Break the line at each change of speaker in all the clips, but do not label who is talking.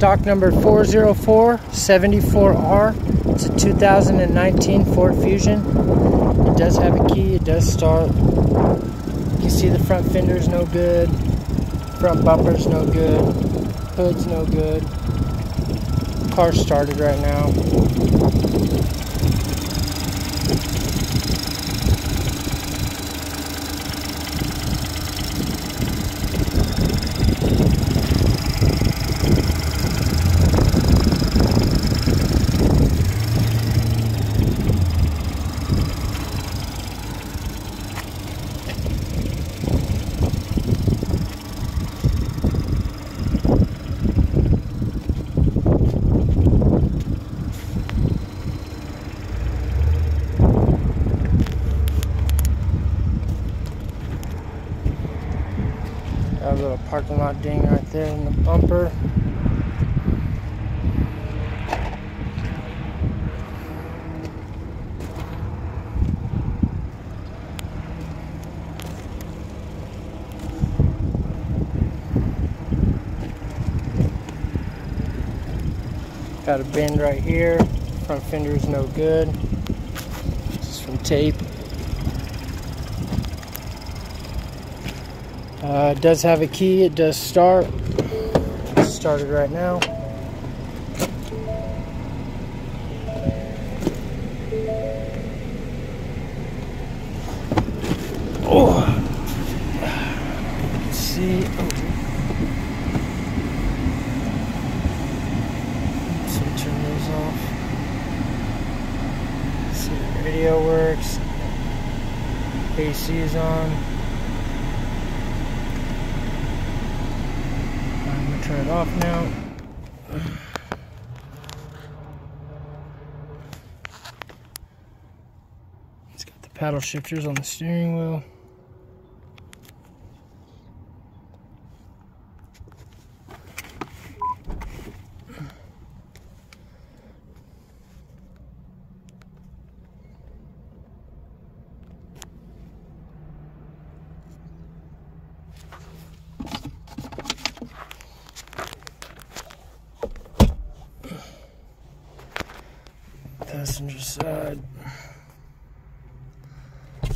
Stock number 404-74R. It's a 2019 Ford Fusion. It does have a key, it does start. You can see the front fender's no good. Front bumper's no good. Hood's no good. Car started right now. Got a little parking lot ding right there in the bumper. Got a bend right here. Front fender is no good. This is from tape. Uh, it does have a key. It does start. It's started right now. Oh. Let's see. Oh. So turn those off. see, the radio works. AC is on. It off now. It's got the paddle shifters on the steering wheel. Passenger side. Uh,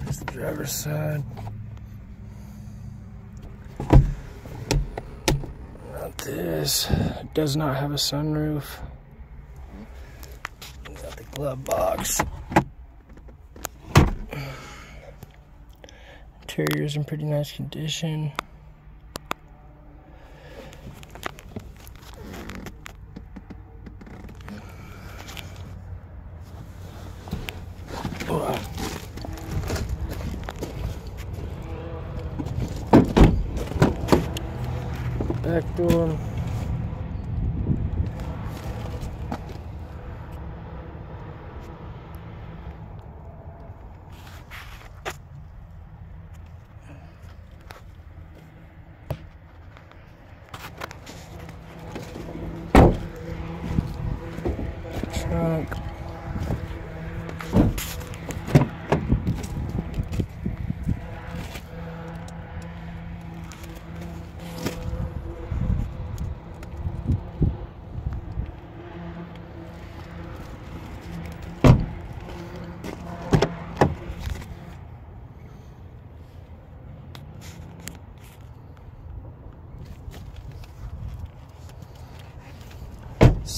There's the driver's side. Not this. It does not have a sunroof. Got the glove box. Interior's in pretty nice condition. Back door. Trunk.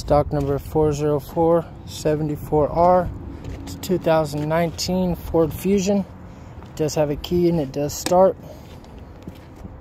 Stock number 404-74R. It's a 2019 Ford Fusion. It does have a key and it does start.